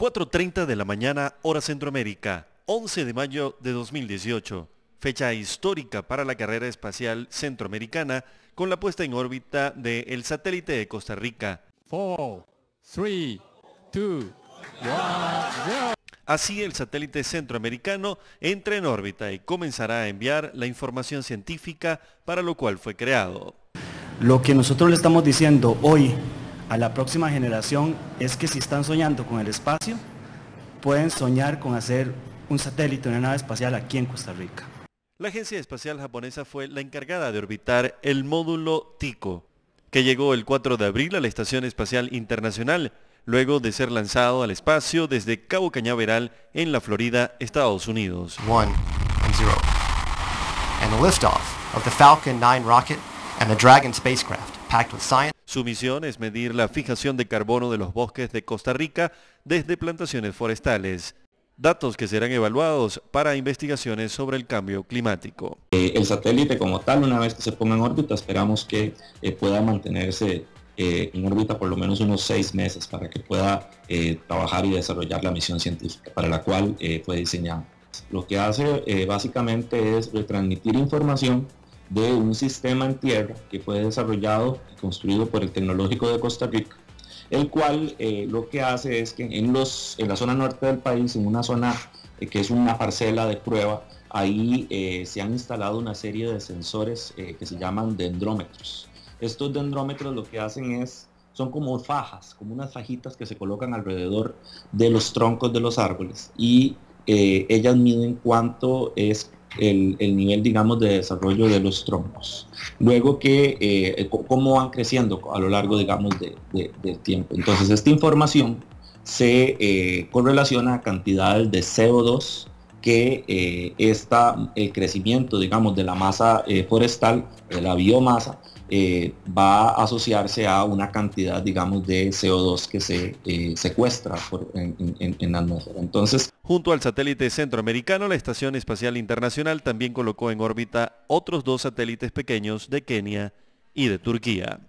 4.30 de la mañana, hora Centroamérica, 11 de mayo de 2018. Fecha histórica para la carrera espacial centroamericana con la puesta en órbita del satélite de Costa Rica. 4, 3, 2, 1, 0. Así el satélite centroamericano entra en órbita y comenzará a enviar la información científica para lo cual fue creado. Lo que nosotros le estamos diciendo hoy a la próxima generación es que si están soñando con el espacio, pueden soñar con hacer un satélite, una nave espacial aquí en Costa Rica. La agencia espacial japonesa fue la encargada de orbitar el módulo TICO, que llegó el 4 de abril a la Estación Espacial Internacional, luego de ser lanzado al espacio desde Cabo Cañaveral en la Florida, Estados Unidos. One and zero. And the liftoff of the Falcon 9 rocket and the Dragon spacecraft, packed with science. Su misión es medir la fijación de carbono de los bosques de Costa Rica desde plantaciones forestales, datos que serán evaluados para investigaciones sobre el cambio climático. Eh, el satélite como tal, una vez que se ponga en órbita, esperamos que eh, pueda mantenerse eh, en órbita por lo menos unos seis meses para que pueda trabajar y desarrollar la misión científica para la cual fue diseñado. Lo que hace básicamente es retransmitir información de un sistema en tierra que fue desarrollado y construido por el Tecnológico de Costa Rica, el cual eh, lo que hace es que en, los, en la zona norte del país, en una zona eh, que es una parcela de prueba, ahí eh, se han instalado una serie de sensores que se llaman dendrómetros. Estos dendrómetros lo que hacen es, son como fajas, como unas fajitas que se colocan alrededor de los troncos de los árboles y ellas miden cuánto es el, nivel, digamos, de desarrollo de los troncos. Luego que, eh, cómo van creciendo a lo largo, digamos, del tiempo. Entonces, esta información se eh, correlaciona a cantidades de CO2 que eh, está, el crecimiento, digamos, de la masa forestal, de la biomasa, eh, va a asociarse a una cantidad, digamos, de CO2 que se eh, secuestra en, la atmósfera. Entonces, junto al satélite centroamericano, la Estación Espacial Internacional también colocó en órbita otros dos satélites pequeños de Kenia y de Turquía.